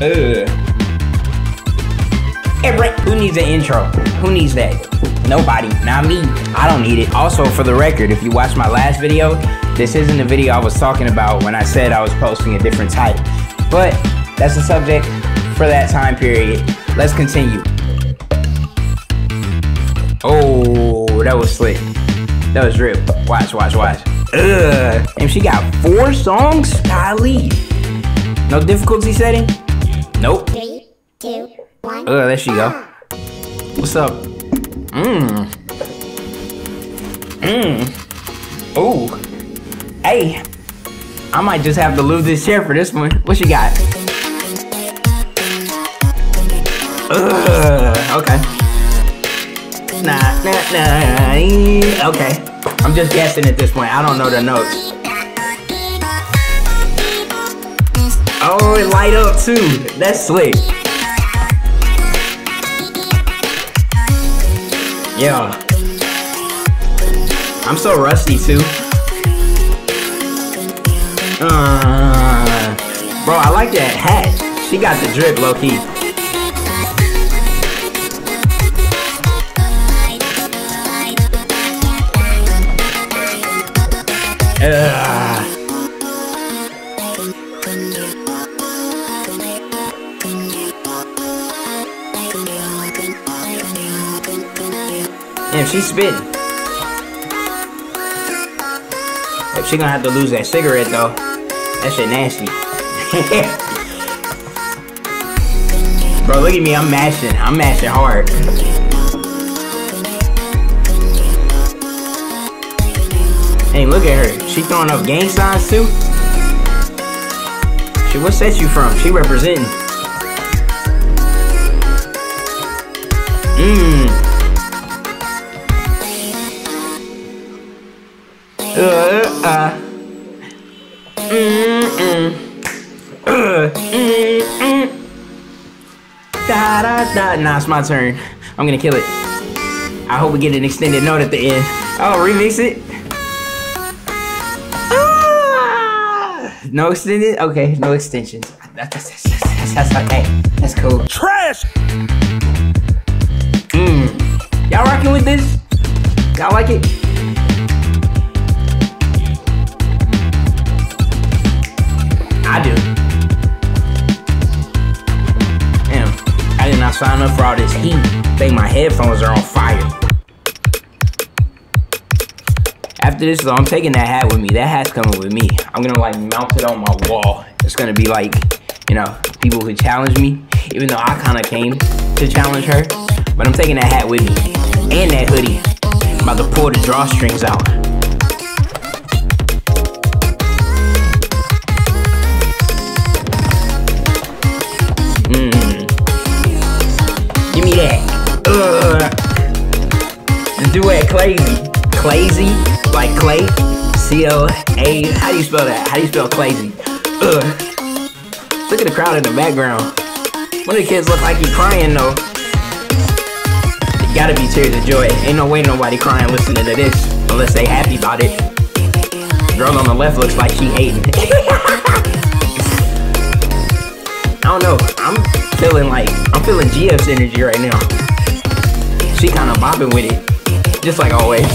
Ugh. Hey, Brett, who needs an intro? Who needs that? Nobody, not me. I don't need it. Also, for the record, if you watched my last video, this isn't the video I was talking about when I said I was posting a different type. But that's the subject for that time period. Let's continue. Oh, that was slick. That was drip. Watch, watch, watch. Ugh. And she got four songs? Golly. No difficulty setting? Nope. Three, two, one. Ugh, there she go. Ah. What's up? Mmm. Mmm. Ooh. Hey. I might just have to lose this chair for this one. What you got? Ugh. Okay. Nah, nah, nah. Okay. I'm just guessing at this point. I don't know the notes. Oh, it light up too. That's slick. Yeah. I'm so rusty too. Uh, bro, I like that hat. She got the drip low key. Ugh. Damn, she's spitting. She gonna have to lose that cigarette though, that shit nasty. Bro, look at me, I'm mashing. I'm mashing hard. Hey, look at her. She throwing up gang signs too? She, what set you from? She representing. Mmm. Da da da. Nah, it's my turn. I'm gonna kill it. I hope we get an extended note at the end. Oh, remix it. Ah! No extended? Okay, no extensions. That's, that's, that's, that's, that's okay. That's cool. Trash! Mmm. Y'all rocking with this? Y'all like it? Sign up for all this heat. think my headphones are on fire. After this though, I'm taking that hat with me. That hat's coming with me. I'm gonna like mount it on my wall. It's gonna be like, you know, people who challenge me. Even though I kinda came to challenge her. But I'm taking that hat with me. And that hoodie. I'm about to pull the drawstrings out. The duet Clayzy. Clayzy? Like Clay? C-O-A. How do you spell that? How do you spell Clayzy? Ugh. Look at the crowd in the background. One of the kids look like he crying though. It gotta be tears of joy. Ain't no way nobody crying listening to this. Unless they happy about it. Girl on the left looks like she hating. I don't know. I'm feeling like I'm feeling GF's energy right now. She kind of bopping with it, just like always.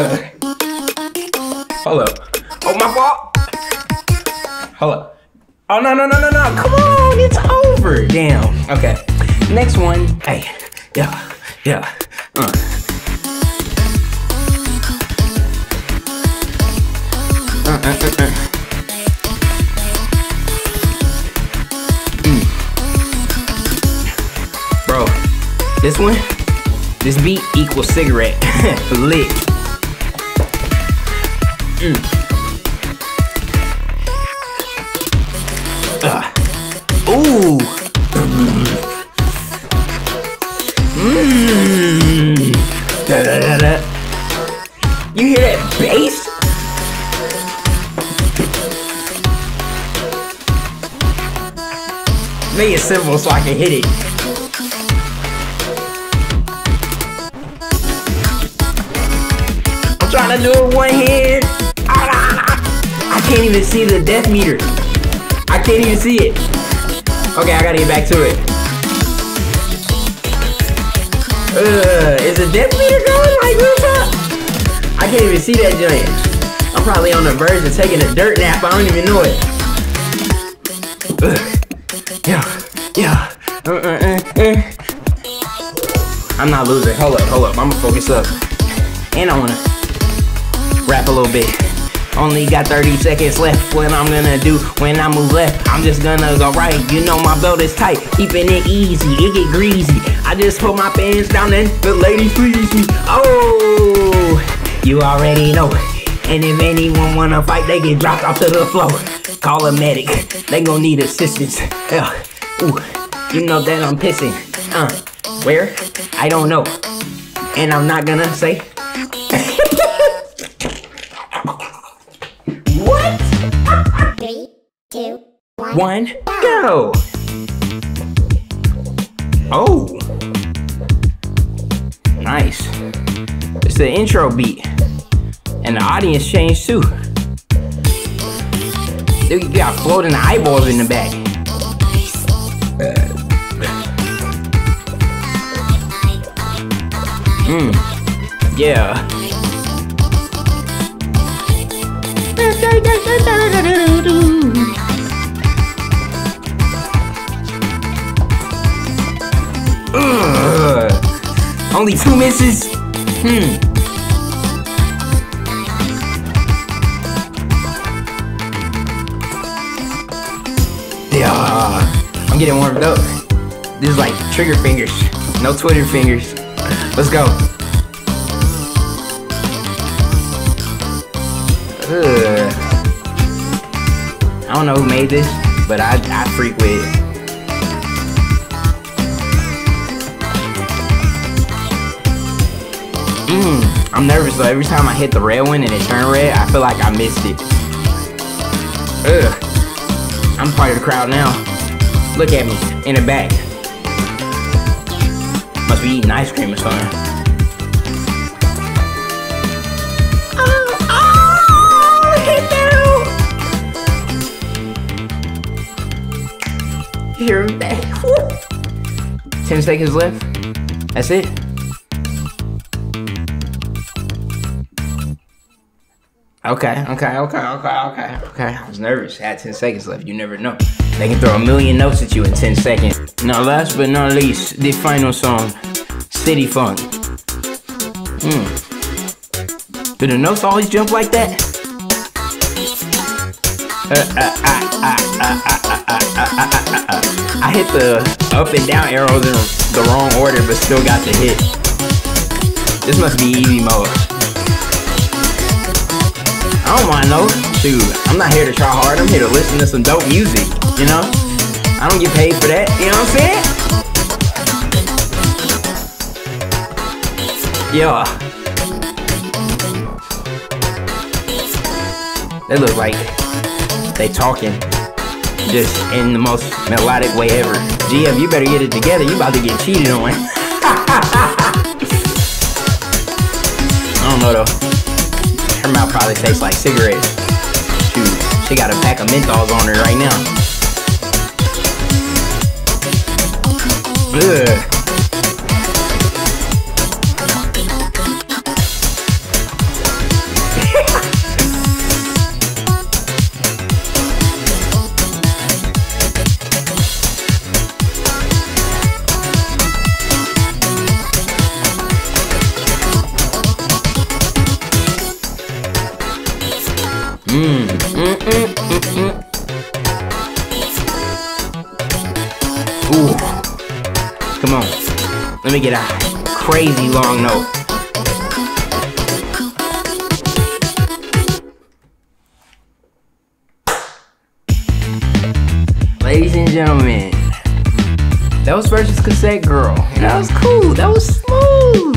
Ugh. Hold up. Oh, my fault. Hold up. Oh, no, no, no, no, no. Come on. It's over. Damn. Okay. Next one. Hey. Yeah. Yeah. Uh. Uh, uh, uh, uh. Bro, this one, this beat equals cigarette. Lit. Mm. Uh. Ooh. Mmm. Da, da, da, da. You hear that bass? Make it simple so I can hit it. I'm trying to do it one hand. I can't even see the death meter. I can't even see it. Okay, I gotta get back to it. Uh, is the death meter going like real top? I can't even see that giant. I'm probably on the verge of taking a dirt nap. I don't even know it. Ugh. Yeah, yeah. Uh, uh, uh, uh. I'm not losing. Hold up, hold up. I'm gonna focus up. And I wanna rap a little bit. Only got 30 seconds left. What I'm gonna do when I move left? I'm just gonna go right. You know my belt is tight, keeping it easy. It get greasy. I just put my pants down and the ladies please me. Oh, you already know. And if anyone wanna fight, they get dropped off to the floor. Call a medic. They gon' need assistance. Yeah. Ooh, you know that I'm pissing. Uh, where? I don't know. And I'm not gonna say. Three, two, one. Go. Oh. Nice. It's the intro beat. And the audience changed too. You got floating eyeballs in the back. Mmm. Yeah. Only two misses? Hmm. Yeah. I'm getting warmed up. This is like trigger fingers. No Twitter fingers. Let's go. Ugh. I don't know who made this, but I, I freak with it. Mm, I'm nervous though. Every time I hit the red one and it turned red, I feel like I missed it. Ugh. I'm part of the crowd now. Look at me, in the back. Must be eating ice cream or something. 10 seconds left. That's it. Okay, okay, okay, okay, okay, okay. I was nervous. I had 10 seconds left. You never know. They can throw a million notes at you in 10 seconds. Now, last but not least, the final song, City Funk. Hmm. Do the notes always jump like that? I hit the up and down arrows in the wrong order, but still got the hit. This must be easy mode. I don't mind though. Dude, I'm not here to try hard. I'm here to listen to some dope music. You know? I don't get paid for that. You know what I'm saying? Yeah. They look like they talking just in the most melodic way ever. GM, you better get it together. You about to get cheated on. I don't know though. Her mouth probably tastes like cigarettes. Shoot, she got a pack of menthols on her right now. Ugh. Ooh. Come on. Let me get a crazy long note. Ladies and gentlemen, that was versus cassette girl. That was cool. That was smooth.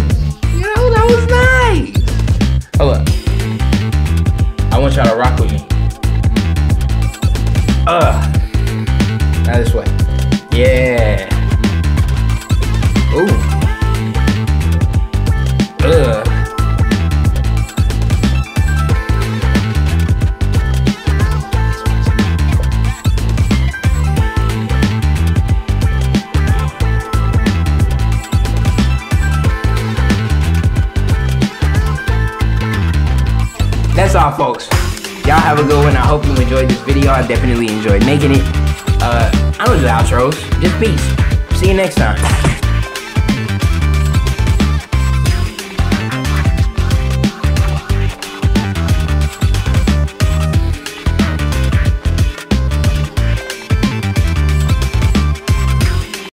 You know, that was nice. Hold up. I want y'all to rock with me. Uh. Now this way. Yeah. Ooh. Folks. Y'all have a good one. I hope you enjoyed this video. I definitely enjoyed making it. Uh, I don't do outros. Just peace. See you next time.